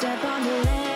step on the land.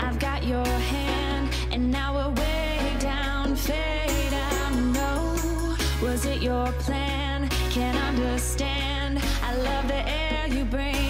I've got your hand And now we're way down, fade I know. was it your plan? Can't understand I love the air you bring